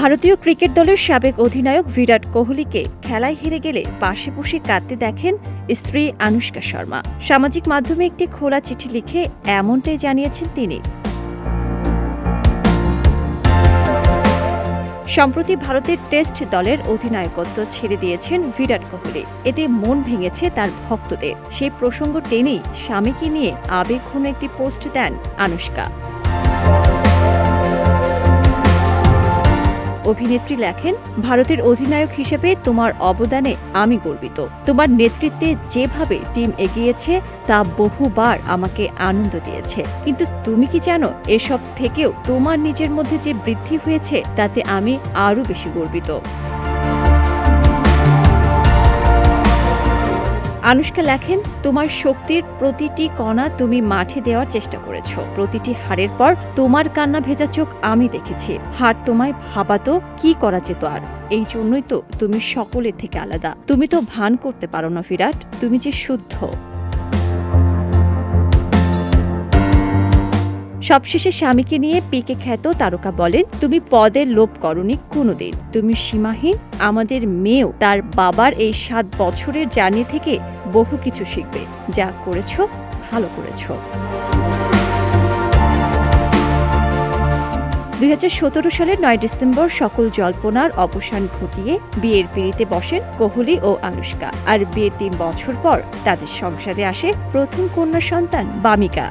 ভারতীয় ক্রিকেট দলের সাবেক অধিনায়ক বিরাট কোহলিকে খেলায় হেরে গেলে পাশে বসে কাঁদতে দেখেন স্ত্রী আনুষ্কা শর্মা। সামাজিক মাধ্যমে একটি খোলা চিঠি লিখে এমনটাই জানিয়েছেন তিনি। সম্প্রতি ভারতের টেস্ট দলের অধিনায়কত্ব ছেড়ে দিয়েছেন বিরাট কোহলি। এতে মন ভেঙেছে তার ভক্তদের। সেই প্রসঙ্গ টেনেই স্বামীকে নিয়ে আবেগঘন একটি পোস্ট দেন আনুষ্কা। অভিনেত্রী লেখেন, ভারতের অধিনায়ক হিসেবে তোমার অবদানে আমি গর্বিত। তোমার নেতৃত্বে যেভাবে টিম এগিয়েছে, তা বহুবার আমাকে আনন্দ দিয়েছে। কিন্তু তুমি কি জানো, এসব থেকেও তোমার নিজের মধ্যে যে বৃদ্ধি হয়েছে, তাতে আমি আরও বেশি গর্বিত। আনুষ্কা লেখেন, তোমার শক্তির প্রতিটি কণা তুমি মাঠে দেওয়ার চেষ্টা করেছ। প্রতিটি হারের পর তোমার কান্না ভেজা চোখ আমি দেখেছি। হার তোমায় ভাবাতো কি করা যেত আর। এই জন্যই তো তুমি সকলের থেকে আলাদা। তুমি তো ভান করতে পারো না, বিরাট। তুমি যে শুদ্ধ। সবশেষে স্বামীকে নিয়ে পিকে খ্যাত তারকা বলেন, তুমি পদের লোভ করনি কোনোদিন। তুমি সীমাহীন, আমাদের মেয়েও। তার বাবার এই সাত বছরের জার্নি থেকে বহু কিছু শিখবে। যা করেছ, ভালো করেছ। দুই হাজার সতেরো সালের নয় ডিসেম্বর সকল জল্পনার অবসান ঘটিয়ে বিয়ের পিড়িতে বসেন কোহলি ও আনুষ্কা। আর বিয়ের তিন বছর পর তাদের সংসারে আসে প্রথম কন্যা সন্তান বামিকা।